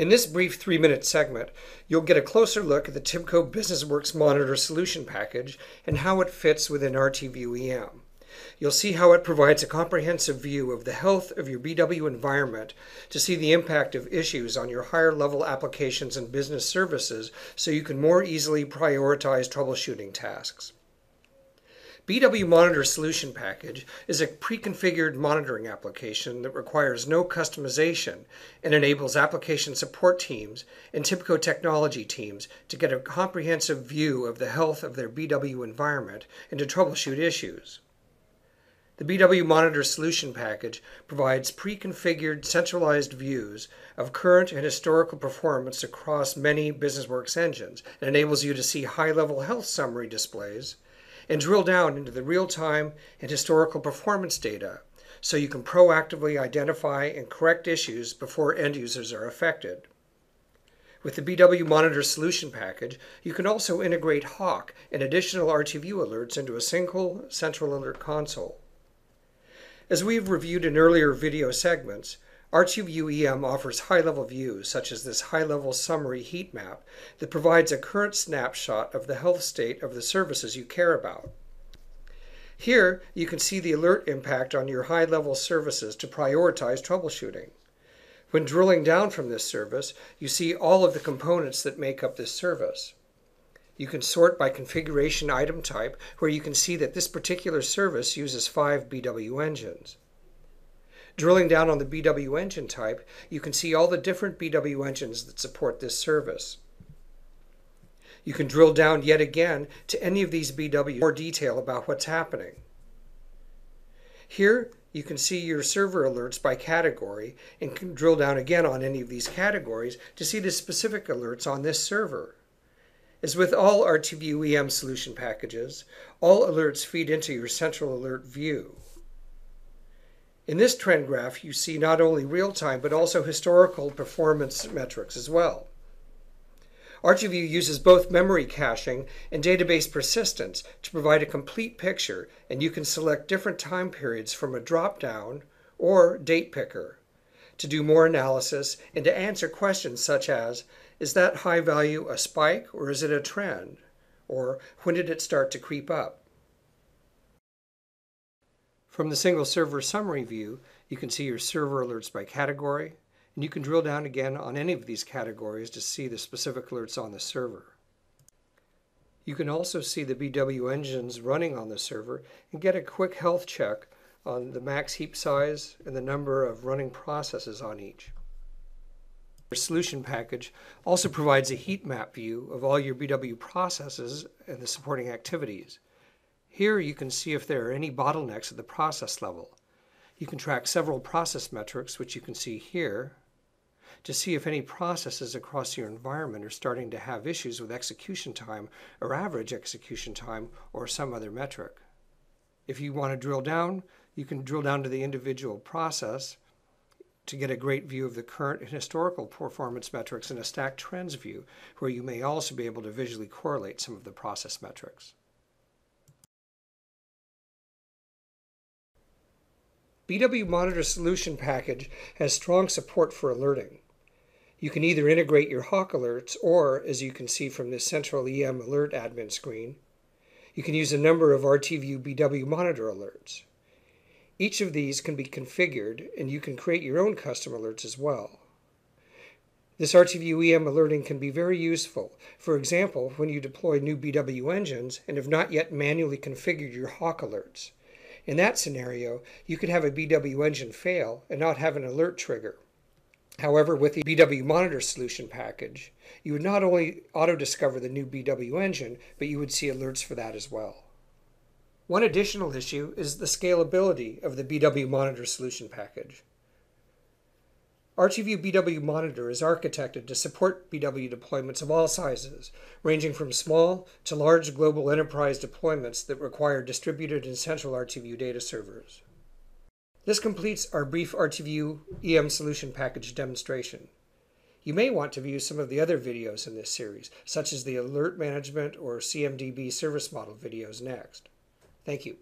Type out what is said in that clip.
In this brief three minute segment, you'll get a closer look at the TIBCO BusinessWorks Monitor Solution Package and how it fits within RTView EM. You'll see how it provides a comprehensive view of the health of your BW environment to see the impact of issues on your higher level applications and business services so you can more easily prioritize troubleshooting tasks. BW Monitor Solution Package is a pre-configured monitoring application that requires no customization and enables application support teams and TIBCO technology teams to get a comprehensive view of the health of their BW environment and to troubleshoot issues. The BW Monitor Solution Package provides pre-configured centralized views of current and historical performance across many BusinessWorks engines and enables you to see high-level health summary displays and drill down into the real-time and historical performance data so you can proactively identify and correct issues before end users are affected. With the BW Monitor Solution Package, you can also integrate Hawk and additional RTView alerts into a single central alert console. As we've reviewed in earlier video segments, RTView EM offers high-level views, such as this high-level summary heat map that provides a current snapshot of the health state of the services you care about. Here, you can see the alert impact on your high-level services to prioritize troubleshooting. When drilling down from this service, you see all of the components that make up this service. You can sort by configuration item type, where you can see that this particular service uses five BW engines. Drilling down on the BW engine type, you can see all the different BW engines that support this service. You can drill down yet again to any of these BW more detail about what's happening. Here, you can see your server alerts by category and can drill down again on any of these categories to see the specific alerts on this server. As with all RTView EM solution packages, all alerts feed into your central alert view. In this trend graph, you see not only real-time, but also historical performance metrics as well. RTView uses both memory caching and database persistence to provide a complete picture, and you can select different time periods from a drop-down or date picker to do more analysis and to answer questions such as, is that high value a spike or is it a trend? Or when did it start to creep up? From the single server summary view, you can see your server alerts by category, and you can drill down again on any of these categories to see the specific alerts on the server. You can also see the BW engines running on the server and get a quick health check on the max heap size and the number of running processes on each. Your solution package also provides a heat map view of all your BW processes and the supporting activities. Here you can see if there are any bottlenecks at the process level. You can track several process metrics, which you can see here, to see if any processes across your environment are starting to have issues with execution time or average execution time or some other metric. If you want to drill down, you can drill down to the individual process to get a great view of the current and historical performance metrics in a stacked trends view, where you may also be able to visually correlate some of the process metrics. BW Monitor Solution Package has strong support for alerting. You can either integrate your Hawk alerts or, as you can see from this central EM alert admin screen, you can use a number of RTView BW monitor alerts. Each of these can be configured and you can create your own custom alerts as well. This RTView EM alerting can be very useful. For example, when you deploy new BW engines and have not yet manually configured your Hawk alerts. In that scenario, you could have a BW engine fail and not have an alert trigger. However, with the BW Monitor Solution package, you would not only auto-discover the new BW engine, but you would see alerts for that as well. One additional issue is the scalability of the BW Monitor Solution package. RTView BW Monitor is architected to support BW deployments of all sizes, ranging from small to large global enterprise deployments that require distributed and central RTView data servers. This completes our brief RTView EM solution package demonstration. You may want to view some of the other videos in this series, such as the Alert Management or CMDB Service Model videos next. Thank you.